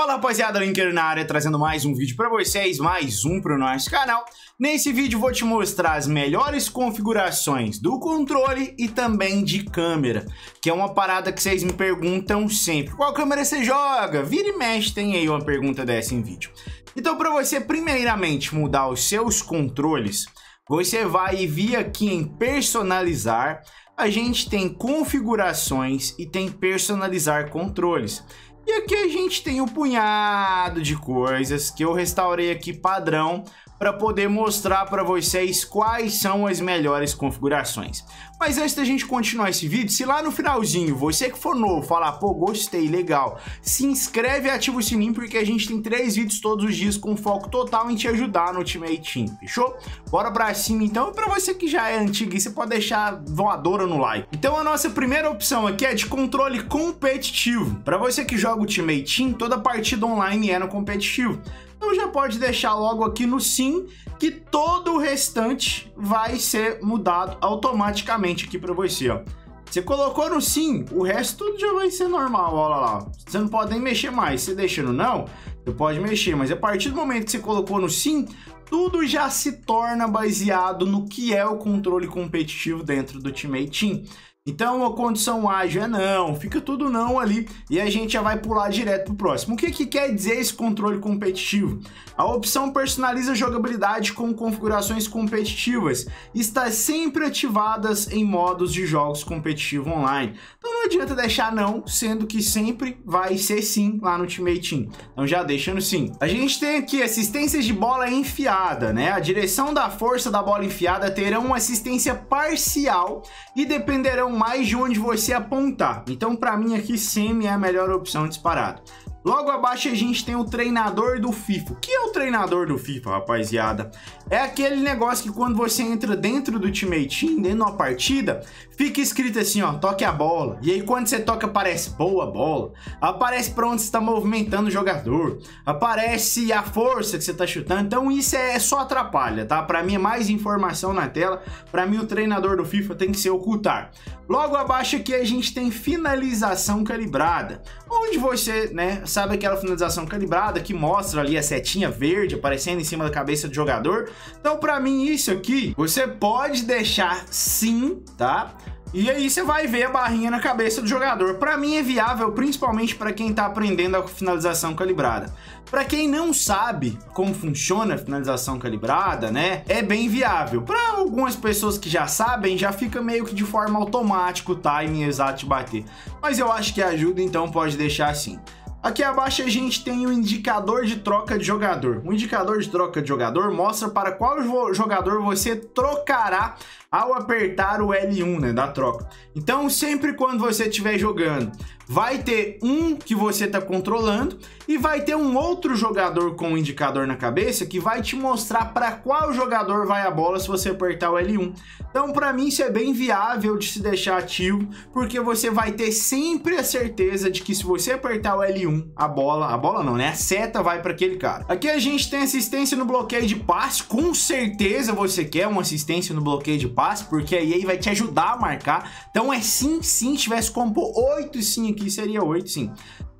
Fala rapaziada, Linker na área, trazendo mais um vídeo para vocês, mais um para o nosso canal. Nesse vídeo vou te mostrar as melhores configurações do controle e também de câmera, que é uma parada que vocês me perguntam sempre. Qual câmera você joga? Vira e mexe, tem aí uma pergunta dessa em vídeo. Então para você primeiramente mudar os seus controles, você vai vir aqui em personalizar, a gente tem configurações e tem personalizar controles. E aqui a gente tem um punhado de coisas que eu restaurei aqui padrão para poder mostrar para vocês quais são as melhores configurações. Mas antes da gente continuar esse vídeo, se lá no finalzinho você que for novo falar, pô, gostei, legal, se inscreve e ativa o sininho porque a gente tem três vídeos todos os dias com foco total em te ajudar no Ultimate Team, fechou? Bora pra cima então, e pra você que já é antigo, você pode deixar voadora no like. Então a nossa primeira opção aqui é de controle competitivo. Para você que joga Ultimate Team, toda partida online é no competitivo. Então já pode deixar logo aqui no sim que todo o restante vai ser mudado automaticamente aqui para você, ó. Você colocou no sim, o resto tudo já vai ser normal, olha lá. Você não pode nem mexer mais. Você deixando não, você pode mexer, mas a partir do momento que você colocou no sim, tudo já se torna baseado no que é o controle competitivo dentro do Ultimate Team. Então a condição ágil é não, fica tudo não ali e a gente já vai pular direto pro próximo. O que, que quer dizer esse controle competitivo? A opção personaliza a jogabilidade com configurações competitivas, está sempre ativadas em modos de jogos competitivo online. Então não adianta deixar não, sendo que sempre vai ser sim lá no Ultimate Team. Então já deixando sim. A gente tem aqui assistências de bola enfiada, né? A direção da força da bola enfiada terão uma assistência parcial e dependerão mais de onde você apontar. Então, para mim aqui, semi é a melhor opção disparado. Logo abaixo a gente tem o treinador do FIFA. O que é o treinador do FIFA, rapaziada? É aquele negócio que quando você entra dentro do Ultimate Team, dentro de uma partida, fica escrito assim, ó, toque a bola. E aí quando você toca aparece boa bola, aparece para onde você está movimentando o jogador, aparece a força que você está chutando. Então isso é só atrapalha, tá? Para mim é mais informação na tela. Para mim o treinador do FIFA tem que ser ocultar. Logo abaixo aqui a gente tem finalização calibrada, onde você, né, sabe aquela finalização calibrada que mostra ali a setinha verde aparecendo em cima da cabeça do jogador. Então, para mim isso aqui, você pode deixar sim, tá? E aí você vai ver a barrinha na cabeça do jogador. Para mim é viável, principalmente para quem está aprendendo a finalização calibrada. Para quem não sabe como funciona a finalização calibrada, né, é bem viável. Para algumas pessoas que já sabem, já fica meio que de forma automática o timing exato de bater. Mas eu acho que ajuda, então pode deixar assim. Aqui abaixo a gente tem o indicador de troca de jogador. O indicador de troca de jogador mostra para qual jogador você trocará ao apertar o L1 né, da troca. Então, sempre quando você estiver jogando vai ter um que você está controlando e vai ter um outro jogador com o um indicador na cabeça que vai te mostrar para qual jogador vai a bola se você apertar o L1. Então, para mim, isso é bem viável de se deixar ativo, porque você vai ter sempre a certeza de que se você apertar o L1, a bola, a bola não, né? A seta vai para aquele cara. Aqui a gente tem assistência no bloqueio de passe, com certeza você quer uma assistência no bloqueio de passe, porque aí vai te ajudar a marcar. Então é sim, sim, tivesse como 8 sim aqui seria 8, sim.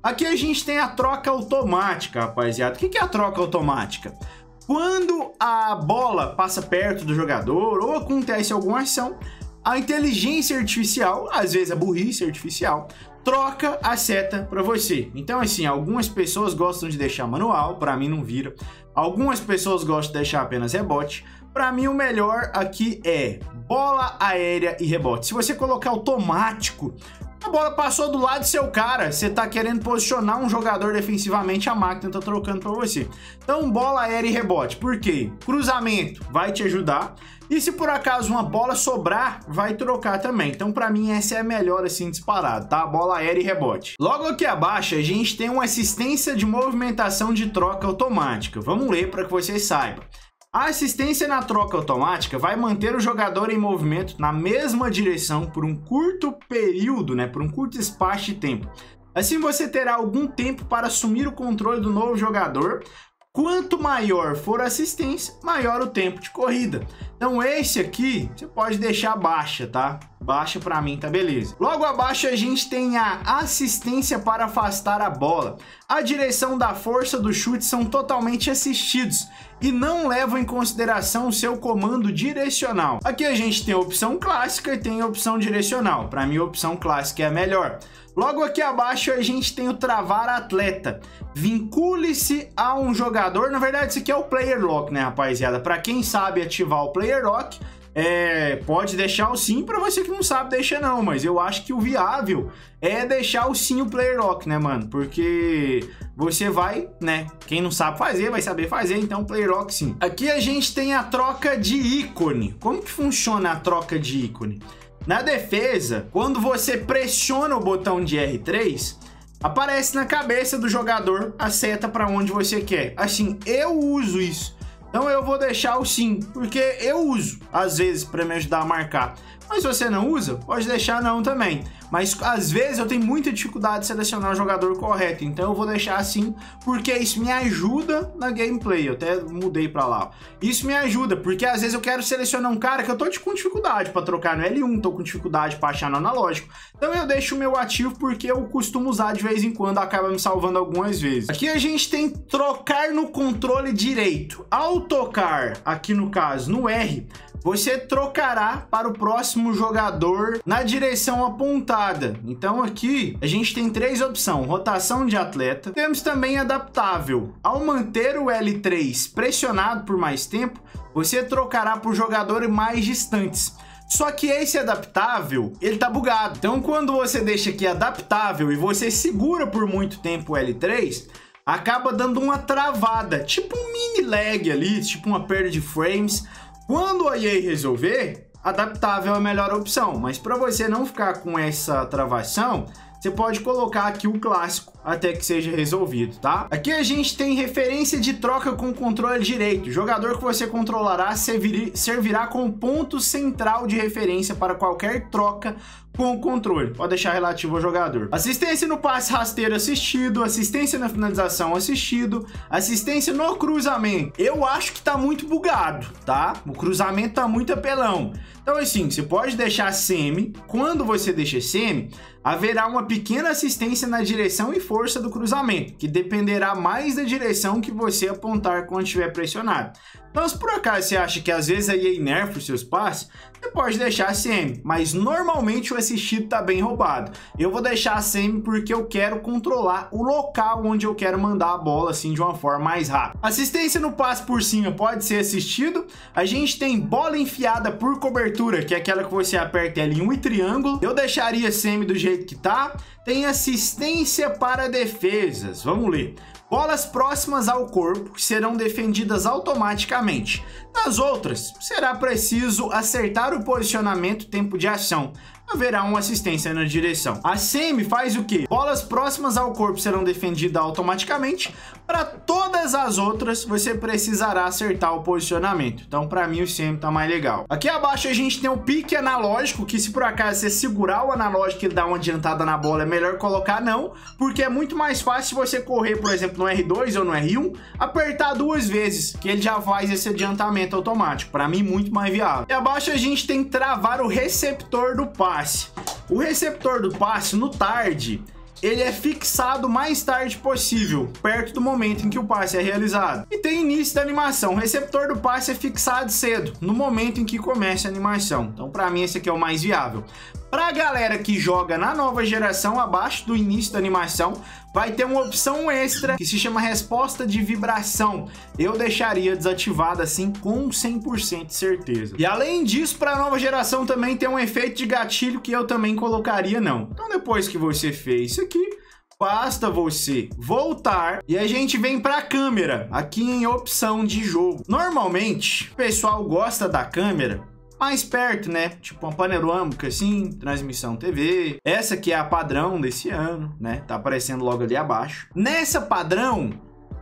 Aqui a gente tem a troca automática, rapaziada. O que é a troca automática? Quando a bola passa perto do jogador ou acontece alguma ação, a inteligência artificial, às vezes a burrice artificial, troca a seta para você. Então, assim, algumas pessoas gostam de deixar manual, para mim não vira. Algumas pessoas gostam de deixar apenas rebote. Para mim, o melhor aqui é bola aérea e rebote. Se você colocar automático, a bola passou do lado do seu cara. Você tá querendo posicionar um jogador defensivamente, a máquina tá trocando para você. Então, bola aérea e rebote. Por quê? Cruzamento vai te ajudar. E se por acaso uma bola sobrar, vai trocar também. Então, para mim, essa é a melhor assim disparado, tá? Bola aérea e rebote. Logo aqui abaixo, a gente tem uma assistência de movimentação de troca automática. Vamos ler para que vocês saibam. A assistência na troca automática vai manter o jogador em movimento na mesma direção por um curto período, né, por um curto espaço de tempo. Assim você terá algum tempo para assumir o controle do novo jogador. Quanto maior for a assistência, maior o tempo de corrida. Então esse aqui você pode deixar baixa, tá? Baixa para mim, tá beleza. Logo abaixo a gente tem a assistência para afastar a bola. A direção da força do chute são totalmente assistidos e não levam em consideração o seu comando direcional. Aqui a gente tem a opção clássica e tem a opção direcional. Para mim a opção clássica é a melhor. Logo aqui abaixo a gente tem o travar atleta. Vincule-se a um jogador. Na verdade, isso aqui é o player lock, né, rapaziada? Para quem sabe ativar o player lock, é, pode deixar o sim para você que não sabe deixa não, mas eu acho que o viável é deixar o sim o player lock, né, mano? Porque você vai, né, quem não sabe fazer vai saber fazer, então player lock sim. Aqui a gente tem a troca de ícone. Como que funciona a troca de ícone? Na defesa, quando você pressiona o botão de R3, aparece na cabeça do jogador a seta para onde você quer. Assim, eu uso isso. Então eu vou deixar o sim, porque eu uso às vezes para me ajudar a marcar. Mas se você não usa, pode deixar não também. Mas às vezes eu tenho muita dificuldade de selecionar o jogador correto, então eu vou deixar assim, porque isso me ajuda na gameplay. Eu até mudei para lá. Isso me ajuda, porque às vezes eu quero selecionar um cara que eu tô com dificuldade para trocar no L1, tô com dificuldade para achar no analógico. Então eu deixo o meu ativo porque eu costumo usar de vez em quando, acaba me salvando algumas vezes. Aqui a gente tem trocar no controle direito. Ao tocar, aqui no caso, no R, você trocará para o próximo jogador na direção apontada. Então aqui a gente tem três opções: rotação de atleta. Temos também adaptável. Ao manter o L3 pressionado por mais tempo, você trocará por jogadores mais distantes. Só que esse adaptável, ele tá bugado. Então quando você deixa aqui adaptável e você segura por muito tempo o L3, acaba dando uma travada, tipo um mini lag ali, tipo uma perda de frames. Quando a EA resolver, adaptável é a melhor opção, mas para você não ficar com essa travação, você pode colocar aqui o clássico até que seja resolvido, tá? Aqui a gente tem referência de troca com controle direito. O jogador que você controlará servirá como ponto central de referência para qualquer troca com o controle. Pode deixar relativo ao jogador. Assistência no passe rasteiro assistido, assistência na finalização assistido, assistência no cruzamento. Eu acho que tá muito bugado, tá? O cruzamento tá muito apelão. Então assim, você pode deixar semi. Quando você deixa semi, haverá uma pequena assistência na direção e força do cruzamento, que dependerá mais da direção que você apontar quando estiver pressionado. Então, se por acaso você acha que às vezes a EA nerfa os seus passes, você pode deixar CM, mas normalmente o assistido está bem roubado. Eu vou deixar CM porque eu quero controlar o local onde eu quero mandar a bola assim de uma forma mais rápida. Assistência no passe por cima pode ser assistido. A gente tem bola enfiada por cobertura, que é aquela que você aperta L1 e triângulo. Eu deixaria CM do jeito que tá. Tem assistência para defesas. Vamos ler. Bolas próximas ao corpo serão defendidas automaticamente. Nas outras, será preciso acertar o posicionamento tempo de ação haverá uma assistência na direção. A semi faz o que? Bolas próximas ao corpo serão defendidas automaticamente. Para todas as outras, você precisará acertar o posicionamento. Então, para mim, o semi tá mais legal. Aqui abaixo a gente tem o pique analógico, que se por acaso você segurar o analógico e dar uma adiantada na bola, é melhor colocar não, porque é muito mais fácil você correr, por exemplo, no R2 ou no R1, apertar duas vezes, que ele já faz esse adiantamento automático. Para mim, muito mais viável. E abaixo a gente tem travar o receptor do par passe. O receptor do passe no tarde ele é fixado mais tarde possível, perto do momento em que o passe é realizado. E tem início da animação. O receptor do passe é fixado cedo, no momento em que começa a animação. Então, para mim, esse aqui é o mais viável. Para a galera que joga na nova geração, abaixo do início da animação, vai ter uma opção extra que se chama resposta de vibração. Eu deixaria desativada assim com 100% de certeza. E além disso, para a nova geração também tem um efeito de gatilho que eu também colocaria não. Então depois que você fez isso aqui, basta você voltar e a gente vem para a câmera, aqui em opção de jogo. Normalmente, o pessoal gosta da câmera mais perto, né? Tipo uma panorâmica assim, transmissão TV. Essa que é a padrão desse ano, né? Tá aparecendo logo ali abaixo. Nessa padrão,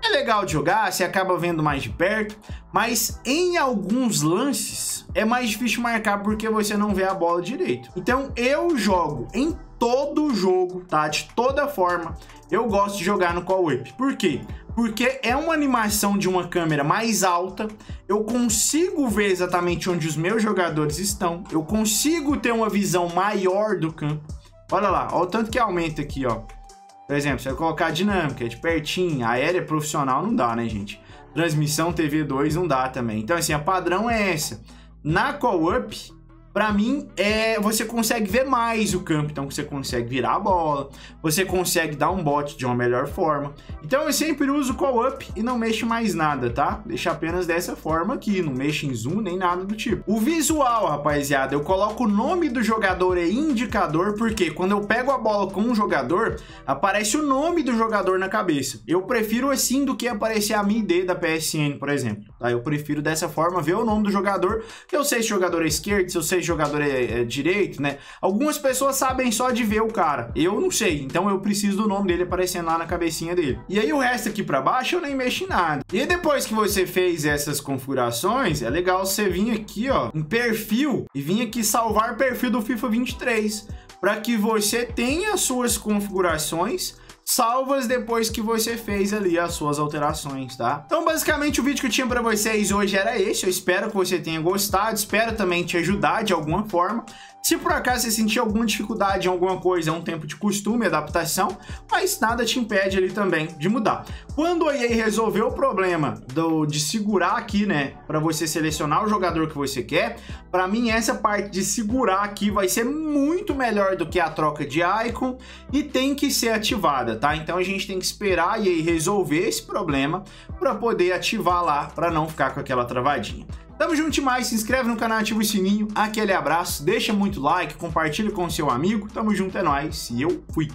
é legal de jogar, você acaba vendo mais de perto, mas em alguns lances é mais difícil marcar porque você não vê a bola direito. Então eu jogo em todo jogo, tá? De toda forma, eu gosto de jogar no Call Whip. Por quê? Porque é uma animação de uma câmera mais alta, eu consigo ver exatamente onde os meus jogadores estão, eu consigo ter uma visão maior do campo. Olha lá, olha o tanto que aumenta aqui, ó. Por exemplo, se eu colocar a dinâmica de pertinho, aérea profissional não dá, né, gente? Transmissão TV2 não dá também. Então, assim, a padrão é essa. Na Call Up, para mim, é, você consegue ver mais o campo, então você consegue virar a bola, você consegue dar um bote de uma melhor forma. Então eu sempre uso call-up e não mexo mais nada, tá? Deixa apenas dessa forma aqui, não mexo em zoom nem nada do tipo. O visual, rapaziada, eu coloco o nome do jogador e indicador, porque quando eu pego a bola com um jogador, aparece o nome do jogador na cabeça. Eu prefiro assim do que aparecer a minha ID da PSN, por exemplo. Tá? Eu prefiro dessa forma ver o nome do jogador, que eu sei se o jogador é esquerdo, se eu sei jogador é, é, direito, né? Algumas pessoas sabem só de ver o cara. Eu não sei, então eu preciso do nome dele aparecendo lá na cabecinha dele. E aí o resto aqui para baixo eu nem mexo em nada. E depois que você fez essas configurações, é legal você vir aqui, ó, em perfil e vir aqui salvar perfil do FIFA 23 para que você tenha as suas configurações salvas depois que você fez ali as suas alterações, tá? Então, basicamente, o vídeo que eu tinha para vocês hoje era esse. Eu espero que você tenha gostado, espero também te ajudar de alguma forma. Se por acaso você sentir alguma dificuldade em alguma coisa, é um tempo de costume, adaptação, mas nada te impede ali também de mudar. Quando a EA resolveu o problema do, de segurar aqui, né, para você selecionar o jogador que você quer, para mim essa parte de segurar aqui vai ser muito melhor do que a troca de icon e tem que ser ativada, tá? Então a gente tem que esperar a EA resolver esse problema para poder ativar lá, para não ficar com aquela travadinha. Tamo junto demais, se inscreve no canal, ativa o sininho, aquele abraço, deixa muito like, compartilha com seu amigo, tamo junto, é nóis, e eu fui!